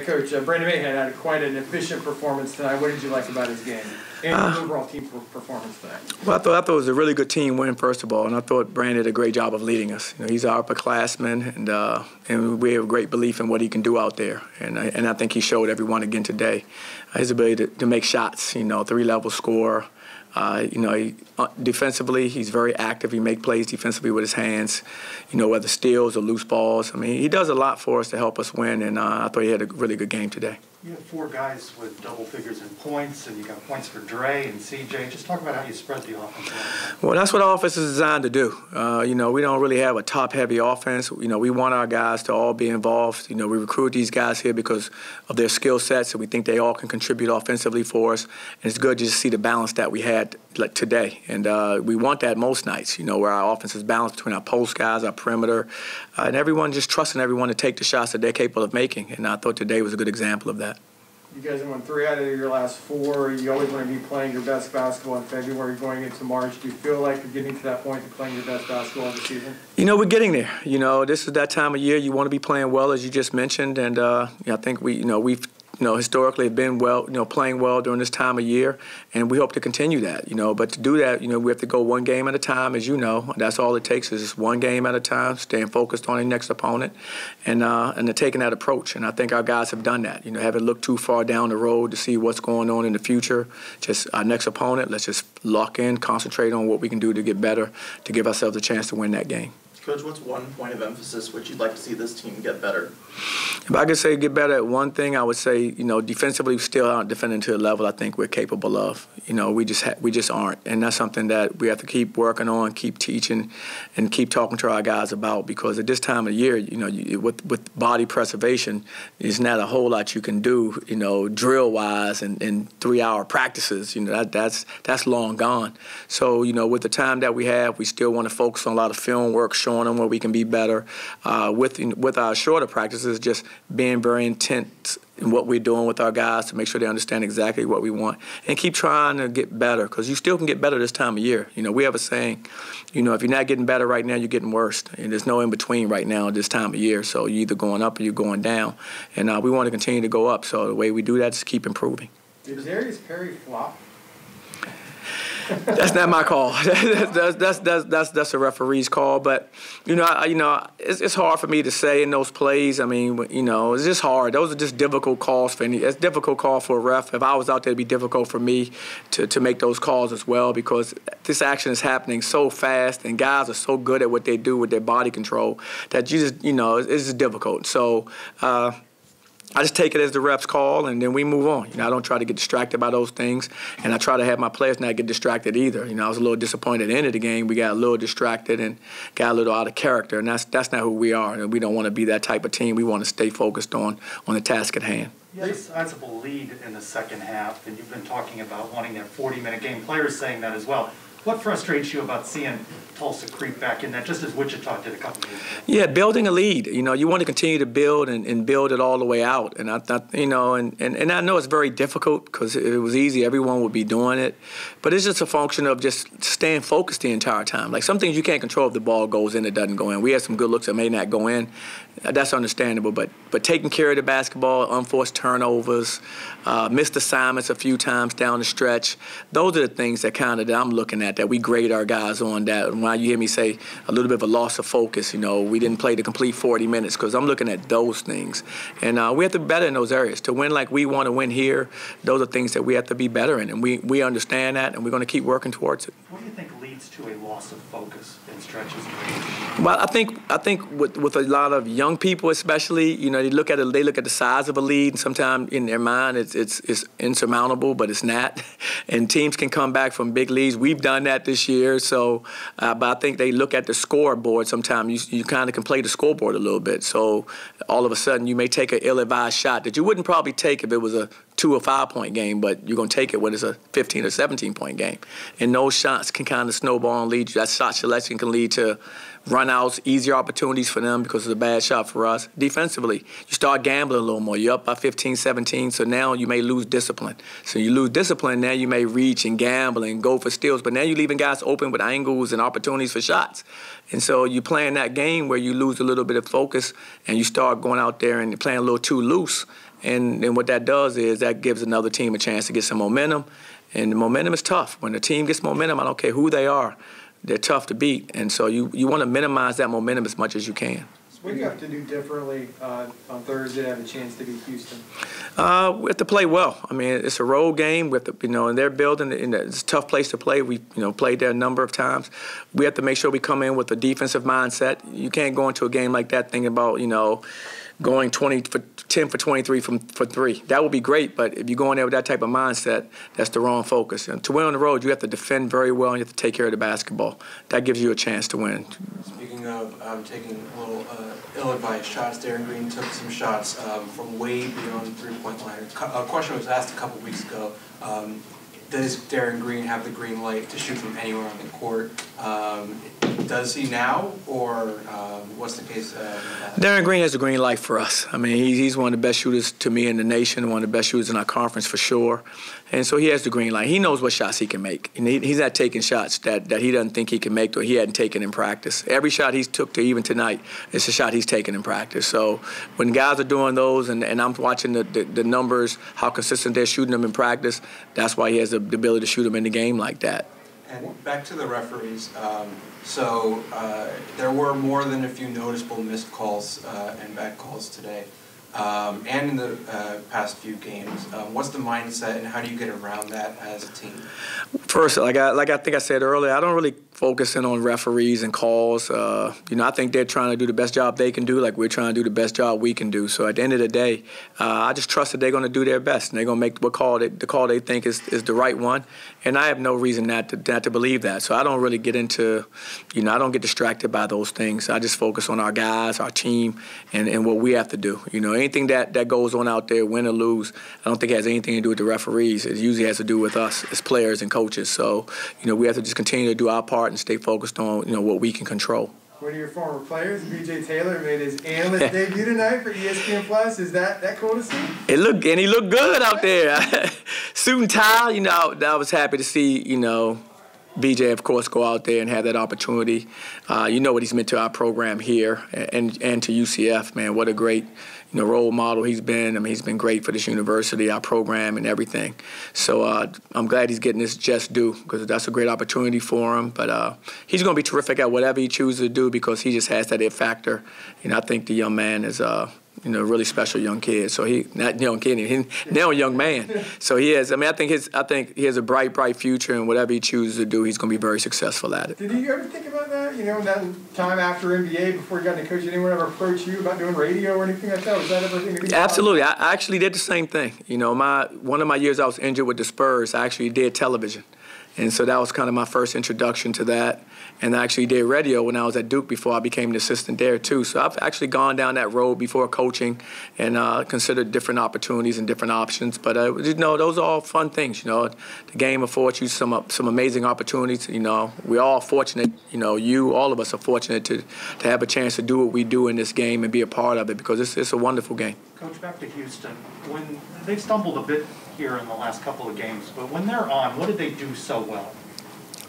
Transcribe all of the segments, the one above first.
Coach, uh, Brandon Mahan had quite an efficient performance tonight. What did you like about his game and uh, overall team performance tonight? Well, I thought, I thought it was a really good team win, first of all, and I thought Brandon did a great job of leading us. You know, he's our upperclassman, and uh, and we have a great belief in what he can do out there, and and I think he showed everyone again today his ability to, to make shots. You know, three level score. Uh, you know, he, uh, defensively, he's very active. He makes plays defensively with his hands, you know, whether steals or loose balls. I mean, he does a lot for us to help us win, and uh, I thought he had a really good game today. You have four guys with double figures in points, and you got points for Dre and CJ. Just talk about how you spread the offense. Well, that's what our offense is designed to do. Uh, you know, we don't really have a top-heavy offense. You know, we want our guys to all be involved. You know, we recruit these guys here because of their skill sets, and we think they all can contribute offensively for us. And it's good to see the balance that we had like today, and uh, we want that most nights. You know, where our offense is balanced between our post guys, our perimeter, uh, and everyone just trusting everyone to take the shots that they're capable of making. And I thought today was a good example of that. You guys have won three out of your last four. You always want to be playing your best basketball in February going into March. Do you feel like you're getting to that point of playing your best basketball of the season? You know, we're getting there. You know, this is that time of year you want to be playing well, as you just mentioned. And uh, I think we, you know, we've you know, historically have been well, you know, playing well during this time of year, and we hope to continue that, you know. But to do that, you know, we have to go one game at a time, as you know. That's all it takes is one game at a time, staying focused on the next opponent, and uh, and taking that approach. And I think our guys have done that. You know, haven't looked too far down the road to see what's going on in the future. Just our next opponent, let's just lock in, concentrate on what we can do to get better, to give ourselves a chance to win that game. Coach, what's one point of emphasis which you'd like to see this team get better? If I could say get better at one thing, I would say you know defensively we still aren't defending to the level I think we're capable of. You know we just we just aren't, and that's something that we have to keep working on, keep teaching, and keep talking to our guys about because at this time of year, you know, you, with with body preservation, there's not a whole lot you can do, you know, drill wise and, and three hour practices. You know that that's that's long gone. So you know with the time that we have, we still want to focus on a lot of film work, showing them where we can be better. Uh, with with our shorter practices, just being very intense in what we're doing with our guys to make sure they understand exactly what we want and keep trying to get better because you still can get better this time of year. You know, we have a saying, you know, if you're not getting better right now, you're getting worse. And there's no in between right now this time of year. So you're either going up or you're going down. And uh, we want to continue to go up. So the way we do that is keep improving. Did Darius Perry flop? That's not my call. that's, that's, that's, that's, that's a referee's call. But, you know, I, you know it's, it's hard for me to say in those plays. I mean, you know, it's just hard. Those are just difficult calls for any. It's difficult call for a ref. If I was out there, it'd be difficult for me to, to make those calls as well because this action is happening so fast and guys are so good at what they do with their body control that you just, you know, it's, it's difficult. So, uh, I just take it as the reps call, and then we move on. You know, I don't try to get distracted by those things, and I try to have my players not get distracted either. You know, I was a little disappointed at the end of the game. We got a little distracted and got a little out of character, and that's that's not who we are. And we don't want to be that type of team. We want to stay focused on on the task at hand. You a sizable lead in the second half, and you've been talking about wanting that 40-minute game. Players saying that as well. What frustrates you about seeing Tulsa creep back in that, just as Wichita did a couple of years ago? Yeah, building a lead. You know, you want to continue to build and, and build it all the way out. And I thought, you know, and, and, and I know it's very difficult because it was easy. Everyone would be doing it. But it's just a function of just staying focused the entire time. Like some things you can't control if the ball goes in, it doesn't go in. We had some good looks that may not go in. That's understandable. But but taking care of the basketball, unforced turnovers, uh, missed assignments a few times down the stretch. Those are the things that kind of that I'm looking at that we grade our guys on. That and when you hear me say a little bit of a loss of focus, you know, we didn't play the complete 40 minutes because I'm looking at those things, and uh, we have to be better in those areas to win like we want to win here. Those are things that we have to be better in, and we we understand that, and we're going to keep working towards it. What do you think leads to a loss of focus in stretches? Well, I think I think with with a lot of young people, especially, you know, they look at it, they look at the size of a lead, and sometimes in their mind it's it's it's insurmountable, but it's not. And teams can come back from big leads. We've done that this year, so uh, but I think they look at the scoreboard. Sometimes you you kind of can play the scoreboard a little bit. So all of a sudden you may take an ill-advised shot that you wouldn't probably take if it was a two or five point game, but you're going to take it when it's a 15 or 17 point game. And those shots can kind of snowball and lead you. That shot selection can lead to runouts, easier opportunities for them because it's a bad shot for us. Defensively, you start gambling a little more. You're up by 15, 17, so now you may lose discipline. So you lose discipline, now you may reach and gamble and go for steals, but now you're leaving guys open with angles and opportunities for shots. And so you're playing that game where you lose a little bit of focus and you start going out there and playing a little too loose And, and what that does is that gives another team a chance to get some momentum. And the momentum is tough. When the team gets momentum, I don't care who they are, they're tough to beat. And so you, you want to minimize that momentum as much as you can. What do you have to do differently uh, on Thursday to have a chance to beat Houston? Uh, we have to play well. I mean, it's a road game. We have to, you know, and they're building. And it's a tough place to play. We, you know, played there a number of times. We have to make sure we come in with a defensive mindset. You can't go into a game like that thinking about, you know, going 20 for 10 for 23 from for three. That would be great, but if you go in there with that type of mindset, that's the wrong focus. And to win on the road, you have to defend very well and you have to take care of the basketball. That gives you a chance to win. Speaking of um, taking little uh, ill-advised shots, Darin Green took some shots um, from way beyond the three-point line. A question was asked a couple weeks ago. Um, does Darin Green have the green light to shoot from anywhere on the court? Um, does he now, or um, what's the case? Uh, Darin Green has a green light for us. I mean, he's, he's one of the best shooters to me in the nation, one of the best shooters in our conference for sure. And so he has the green light. He knows what shots he can make. And he, he's not taking shots that, that he doesn't think he can make or he hadn't taken in practice. Every shot he's took to even tonight is a shot he's taken in practice. So when guys are doing those and, and I'm watching the, the, the numbers, how consistent they're shooting them in practice, that's why he has the, the ability to shoot them in the game like that. And back to the referees. Um, so uh, there were more than a few noticeable missed calls uh, and bad calls today, um, and in the uh, past few games. Um, what's the mindset, and how do you get around that as a team? First, like I like I think I said earlier, I don't really focus in on referees and calls. Uh, you know, I think they're trying to do the best job they can do, like we're trying to do the best job we can do. So at the end of the day, uh, I just trust that they're going to do their best and they're going to make what call they, the call they think is, is the right one. And I have no reason not to not to believe that. So I don't really get into, you know, I don't get distracted by those things. I just focus on our guys, our team, and, and what we have to do. You know, anything that, that goes on out there, win or lose, I don't think it has anything to do with the referees. It usually has to do with us as players and coaches. So, you know, we have to just continue to do our part and stay focused on, you know, what we can control. One of your former players, BJ Taylor, made his analyst debut tonight for ESPN Plus. Is that that cool to see? It looked and he looked good out there. Suit and tie, you know, I was happy to see, you know, BJ, of course, go out there and have that opportunity. Uh, you know what he's meant to our program here and and to UCF, man. What a great you know, role model he's been. I mean, he's been great for this university, our program, and everything. So uh, I'm glad he's getting this just due because that's a great opportunity for him. But uh, he's going to be terrific at whatever he chooses to do because he just has that it factor. And I think the young man is. You know, really special young kid. So he not young kid, he now a young man. So he has. I mean, I think his. I think he has a bright, bright future, and whatever he chooses to do, he's going to be very successful at it. Did you ever think about that? You know, that time after NBA, before you got into coaching, anyone ever approach you about doing radio or anything like that? Was that ever? Absolutely. I actually did the same thing. You know, my one of my years I was injured with the Spurs. I actually did television. And so that was kind of my first introduction to that. And I actually did radio when I was at Duke before I became an assistant there too. So I've actually gone down that road before coaching and uh, considered different opportunities and different options. But uh, you know, those are all fun things. You know, the game affords you some some amazing opportunities. You know, we're all fortunate. You know, you all of us are fortunate to to have a chance to do what we do in this game and be a part of it because it's it's a wonderful game. Coach, back to Houston. When they stumbled a bit here in the last couple of games, but when they're on, what did they do so well?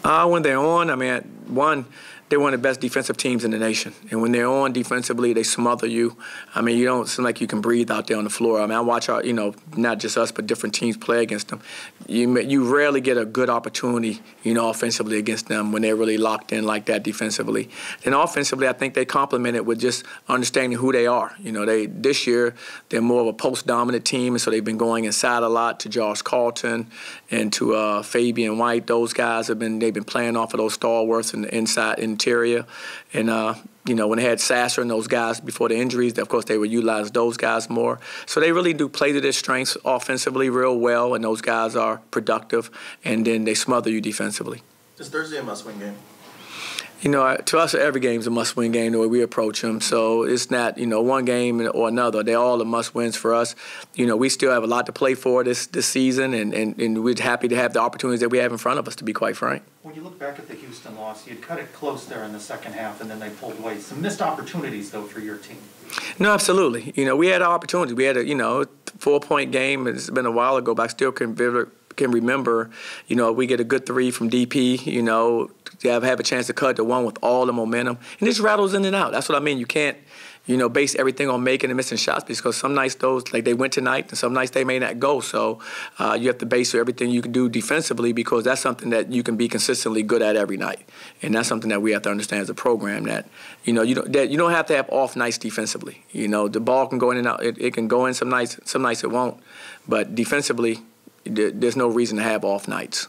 Uh, when they're on, I mean, one, they're one of the best defensive teams in the nation. And when they're on defensively, they smother you. I mean, you don't seem like you can breathe out there on the floor. I mean, I watch our, you know, not just us, but different teams play against them. You you rarely get a good opportunity, you know, offensively against them when they're really locked in like that defensively. And offensively, I think they complement it with just understanding who they are. You know, they this year they're more of a post-dominant team, and so they've been going inside a lot to Josh Carlton and to uh, Fabian White. Those guys have been they've been playing off of those stalwarts and the inside in interior. And, uh, you know, when they had Sasser and those guys before the injuries, of course, they would utilize those guys more. So they really do play to their strengths offensively real well, and those guys are productive, and then they smother you defensively. Is Thursday a must-win game? You know, to us, every game is a must-win game the way we approach them. So it's not, you know, one game or another. They're all the must-wins for us. You know, we still have a lot to play for this this season, and, and, and we're happy to have the opportunities that we have in front of us, to be quite frank. When you look back at the Houston loss, you'd cut it close there in the second half, and then they pulled away. Some missed opportunities, though, for your team. No, absolutely. You know, we had opportunities. We had a, you know, four-point game. It's been a while ago, but I still can can remember, you know, we get a good three from DP, you know, have, have a chance to cut the one with all the momentum. And this rattles in and out. That's what I mean. You can't you know, base everything on making and missing shots because some nights those like they went tonight and some nights they may not go. So uh, you have to base everything you can do defensively because that's something that you can be consistently good at every night, and that's something that we have to understand as a program that you know you don't that you don't have to have off nights defensively. You know, the ball can go in and out. It, it can go in some nights, some nights it won't, but defensively, there's no reason to have off nights.